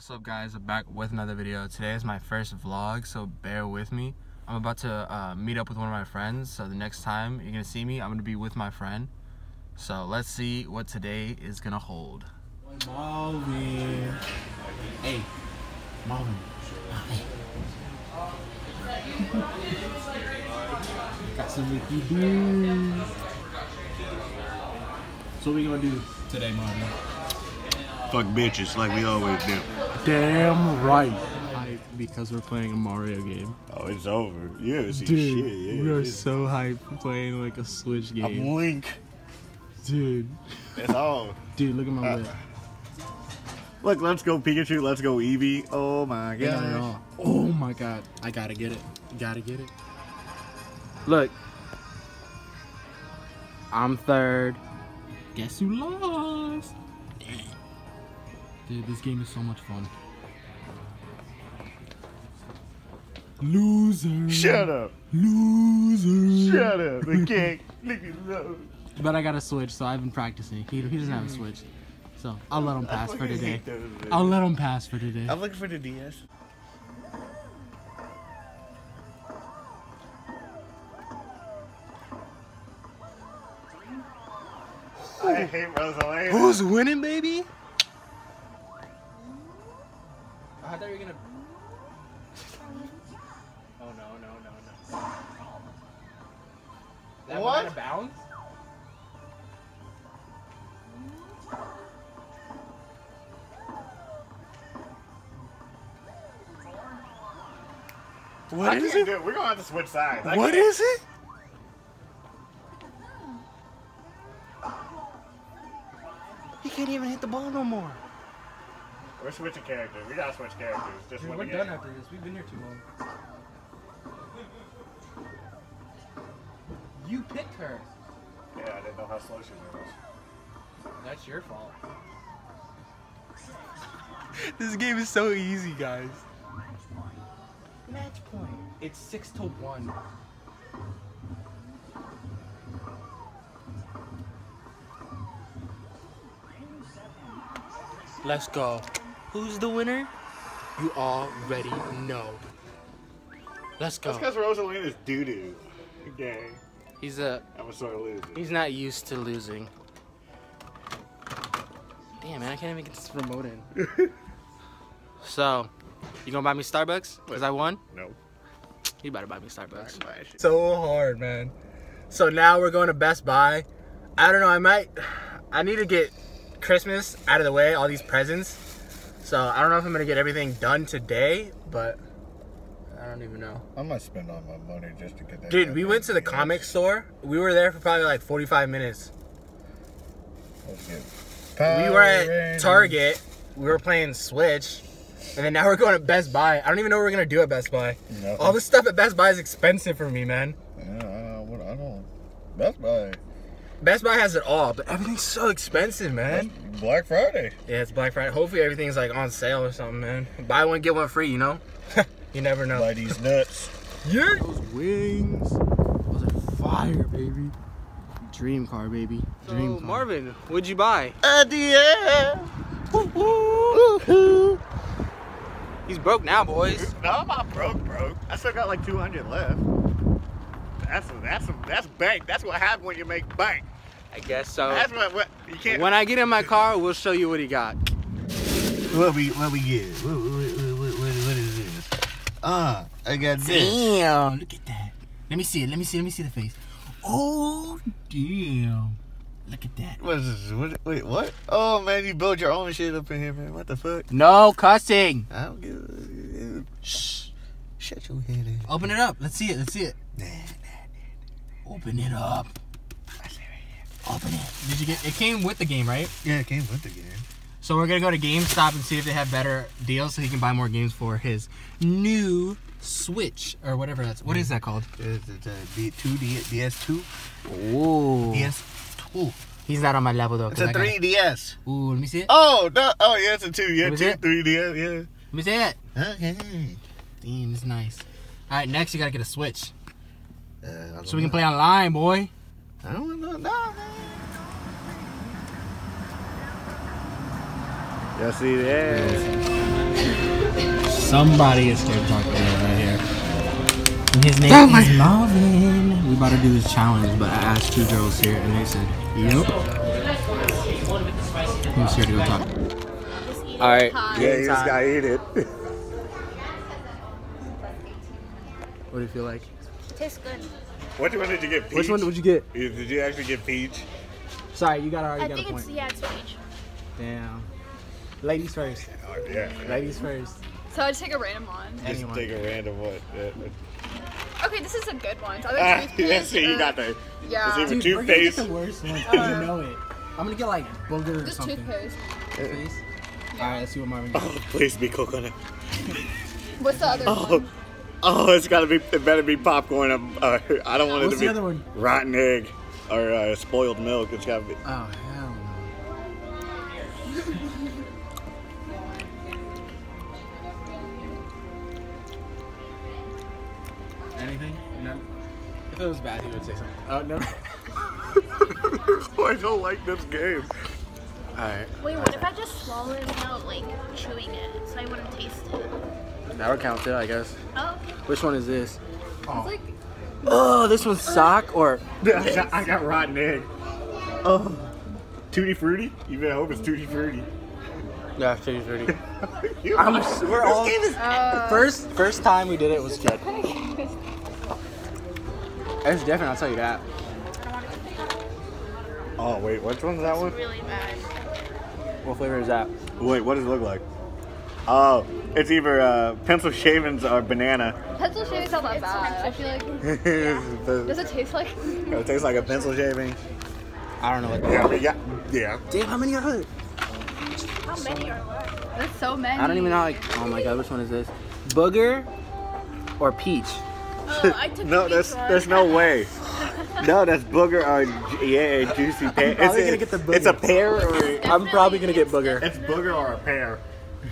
What's up guys, I'm back with another video. Today is my first vlog, so bear with me. I'm about to uh, meet up with one of my friends, so the next time you're gonna see me, I'm gonna be with my friend. So let's see what today is gonna hold. Marvin. Hey, Marvin. Got some Mickey D's. So what we gonna do today, Marvin? Fuck bitches like we always do. Damn right. Because we're playing a Mario game. Oh, it's over. Yeah, it's seen Dude, shit yet. we are It's- so hyped playing like a Switch game. I'm Link. Dude, That's all. dude, look at my Uh, lip. Look, let's go Pikachu. Let's go Eevee. Oh my I got it god. all. Oh my god, I gotta get it. Gotta get it. Look, I'm third. Guess who lost? Dude, this game is so much fun. Loser. Shut up. Loser. Shut up. I can't. Leave me alone. But I got a Switch, so I've been practicing. He, he doesn't have a Switch. So I'll let him pass for today. those. I'll let him pass for today. I'm looking for the DS. I hate Rosalie. Who's winning, baby? What I is it? do it. We're gonna have to switch sides. I What can't. is it? He can't even hit the ball no more. We're switching characters. We gotta switch characters. Just Dude, we're done after this. We've been here too long. You picked her. Yeah, I didn't know how slow she was. That's your fault. This game is so easy, guys. Match point. It's six to one. Let's go. Who's the winner? You already know. Let's go. That's go. because Rosalina is doo doo. Okay. He's a I'm gonna start losing. he's not used to losing. Damn man, I can't even get this remote in. so, you gonna buy me Starbucks? Cause I won. No. You better buy me Starbucks. So hard, man. So now we're going to Best Buy. I don't know, I might I need to get Christmas out of the way, all these presents. So I don't know if I'm gonna get everything done today, but I don't even know. I might spend all my money just to get that. Dude, we went to the goddamn comic store. We were there for probably like 45 minutes. Let's get We were at Target. We were playing Switch. And then now we're going to Best Buy. I don't even know what we're gonna do at Best Buy. No. All this stuff at Best Buy is expensive for me, man. Yeah, I don't, what- I don't. Best Buy. Best Buy has it all, but everything's so expensive, man. Black Friday. Yeah, it's Black Friday. Hopefully everything's like on sale or something, man. Buy one get one free, you know? you never know. Buy these nuts. Yeah. Those wings. Those are fire, baby. Dream car, baby. Dream car. Marvin, what'd you buy? Idea. He's broke now, boys. No, I'm not broke, broke. I still got like 200 left. That's that's that's bank. That's what happens when you make bank. I guess so. That's what, what you can't. When I get in my car, we'll show you what he got. What we what we get? What, what, what, what, what is this? Uh, I got this. Damn, look at that. Let me see it. Let me see. Let me see the face. Oh, damn. Look at that. What is this? What, wait, what? Oh man, you build your own shit up in here, man. What the fuck? No cussing. I don't give. a- Shh. Shut your head in. Open it up. Let's see it. Let's see it. Nah, Open it up. Open it. Did you get? It came with the game, right? Yeah, it came with the game. So we're gonna go to GameStop and see if they have better deals, so he can buy more games for his new Switch or whatever that's. What is that called? It's, it's a D2, D, DS2, Oh. DS2. He's not on my level though. It's 'cause a I got- 3DS. Ooh, let me see it. Oh, no, oh yeah, it's a two. Yeah, What two, 3DS. yeah. Let me see it. Okay. Damn, it's nice. All right, next you gotta get a Switch, Uh, so we can know. play online, boy. I don't know. No, man. Y'all see that? Somebody is scared to talk to me right here. And his name Oh is Marvin. We about to do this challenge, but I asked two girls here and they said, Yep. I'm scared to go talk. Alright. Yeah, you just gotta eat it. What do you feel like? Tastes good. Which one did you get? Peach? Which one would you get? Did you actually get peach? Sorry, you got already I got a think point. it's yeah, it's peach. Damn. Ladies first. Oh, yeah. Ladies first. So I just take a random one. Just Anyone. take a random one. Yeah. Okay, this is a good one. So I Ah, like toothpaste. see, you uh, got the. Yeah. It's even Dude, we're gonna get toothpaste. the worst one. you know it. I'm gonna get like booger or Just something. toothpaste. Toothpaste? Alright, let's see what Marvin gets. Oh, please be coconut. What's the other Oh, one? oh, it's gotta be. It better be popcorn. Uh, I don't want it What's to be the other one? rotten egg or uh, spoiled milk. It's gotta be. Oh, hell no. Anything? No. If it was bad, he would say something. Oh, no. I don't like this game. Alright. Wait, what if I just swallow it without like chewing it, so I wouldn't taste it? That would count too, I guess. Oh, okay. Which one is this? It's like Oh, this one's sock or. I got, I got rotten egg. Oh, tutti frutti. You better hope it's tutti frutti. Yeah, pretty pretty. You- I'm, we're all. This game is uh, First, first time we did it was good. It's different, I'll tell you that. Oh wait, which one's that one? really bad. What flavor is that? Wait, what does it look like? Oh, it's either uh, pencil shavings or banana. pencil shaving's not that bad. I feel like. it Does it taste like? It tastes like a pencil shaving. I don't know what Yeah, we got, yeah. Damn, how many are there? How many are left? There's so many. I don't even know, like, oh my god, which one is this? Booger or peach? Oh, No, the there's one. there's no way. No, that's booger or ju- yeah, juicy pear. probably It's, gonna a, get the it's a pear or I'm probably gonna get booger. it's booger or a pear.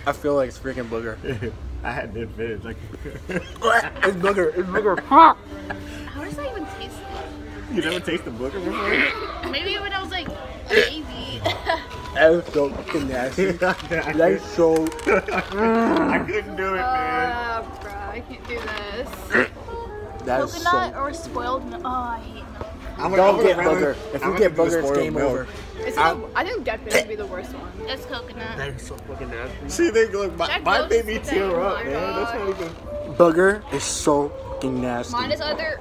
I feel like it's freaking booger. I had this finish. Like, it's booger, it's booger. How does that even taste? you never tasted booger before? Maybe when I was like a baby. That's so fucking nasty. I That's so. I couldn't do it, man. Uh, bruh, I can't do this. That's Coconut so. or spoiled milk. Oh, I hate milk. I'm Don't I'm get rather- booger. If I'm you get do the booger, it's game milk. over. It's I'm- um, I think dead fish would be the worst one. It's coconut. That's so fucking nasty. See, they look. My, Jack my Rose made me tear up, Oh my man. That's not even. Booger is so fucking nasty. Mine is either.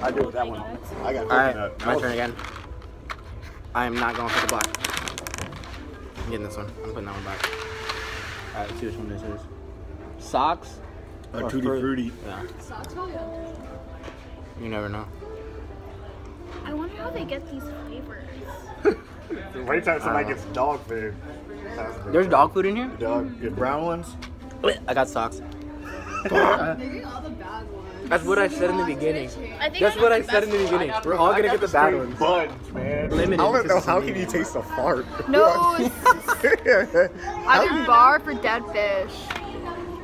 I do with that one. I got Alright, coconut. my turn again. I am not going for the black. I'm getting this one. I'm putting that one back. Alright, let's see which one this is. Socks? A or tutti fruit? frutti. Yeah, you never know. I wonder how they get these flavors. Wait till somebody Uh, gets dog food. There's dog food in here? Dog, good brown ones. I got socks. Maybe all the bad ones. That's what I said in the beginning. That's what I said in the beginning. We're all gonna get the bad ones. Buns, man. Limited I don't know how can you taste a fart. No, I either bar for dead fish.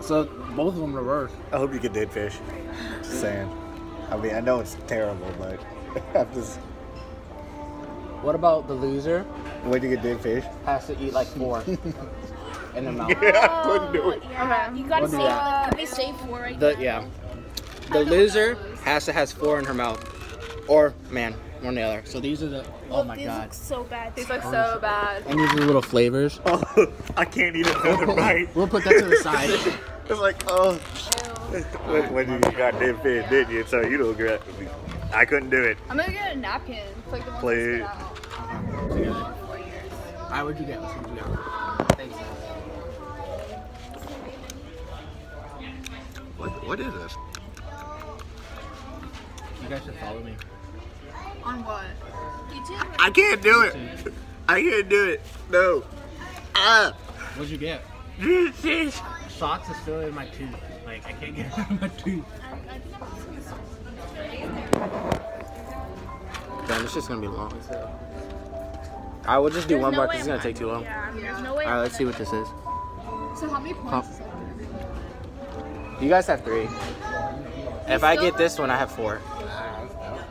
So both of them reverse. I hope you get dead fish. Just saying. I mean, I know it's terrible, but I'm just. What about the loser When you get dead fish? has to eat like four in the mouth? Yeah, I couldn't do it. Yeah, you gotta We'll do say that. like, can we say four right The now? yeah. The loser has to has four in her mouth, or man, one or the other. So these are the. Oh Look, my these god. These look so bad. These look so bad. And these are the little flavors. Oh, I can't eat another bite. We'll put that to the side. It's like, oh. When, when you got dead fish, didn't you? So you don't get. I couldn't do it. I'm gonna get a napkin. It's like the ones Plate. that spit out. I would you get? Which one you get? Thanks. What, what is this? You guys should follow me. On what? I can't do it. I can't do it. No. Ah. What'd you get? Fish. Socks is still in my tooth. Like I can't get it out of my tooth. Damn, it's just gonna be long. I will just do There's one no more because it's gonna take too long. Yeah, there's no way. All right, let's see what this is. So how many points? Pop. is that? You guys have three. If I get this one, I have four.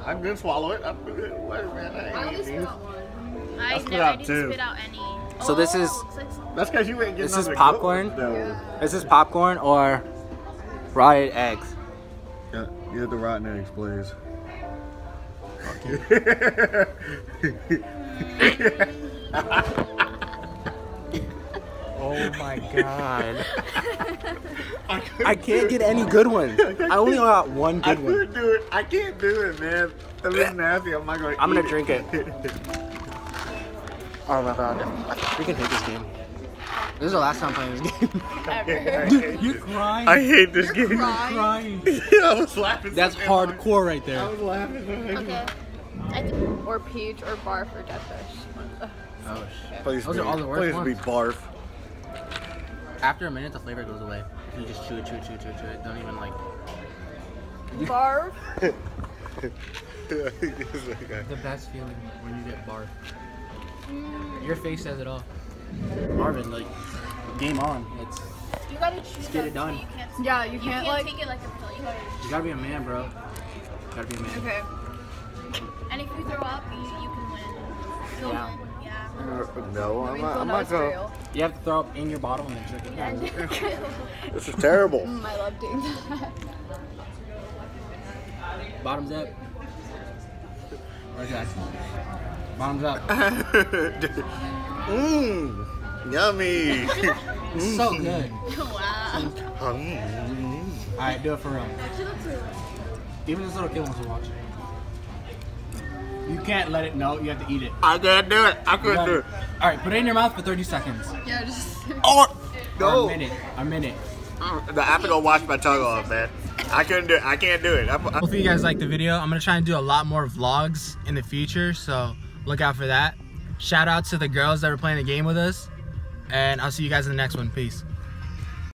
I'm gonna swallow it. I'm good. Wait, man, I I ain't only spit out one. I spit never out two. spit out any. So this is Oh, it's like some- That's because you ain't getting This is popcorn? good ones, though. this is popcorn or rotted eggs. Yeah, yeah, the rotten eggs, please. Oh my god. I, I can't get it. any good ones. I only got one I good one. couldn't do it. I can't do it, man. That looks nasty. I'm not gonna. I'm gonna eat drink it. Oh my god. We can take this game. This is the last time playing this game. Ever. You're crying. I hate this game. Crying. I was laughing. That's so damn hard. hardcore right I there. was laughing. Okay. hard. I think Or peach or barf or death fish. Oh shit. Please Those be, are all the worst please ones. be barf. After a minute, the flavor goes away. You just chew it, chew it, chew it, chew it, chew it. Don't even like. Barf. The best feeling when you get barf. Your face says it all. Marvin, like, game on. It's you gotta choose get it done. So you can't, Yeah, you you can't can't like. take it like a pill. You gotta you gotta be a man, bro. You gotta be a man. Okay. And if you throw up, you, you can win. You'll Yeah. win. Yeah. no, I'm not, I'm not gonna. cereal. You have to throw up in your bottle and then drink it. And This is terrible. Mm, I love doing that. Bottoms up. Where's that? Bottoms up. Mmm, yummy. It's so good. wow. Mm. Alright, do it for real. Even this little kid wants to watch. You can't let it know. You have to eat it. I can't do it. I couldn't do it. Alright, put it in your mouth for 30 seconds. Yeah, just. Oh, Or no. a minute. A minute. I have to go wash my tongue off, man. I couldn't do it. I can't do it. I, I, Hopefully you guys liked the video. I'm gonna try and do a lot more vlogs in the future, so look out for that. Shout out to the girls that were playing the game with us, and I'll see you guys in the next one. Peace.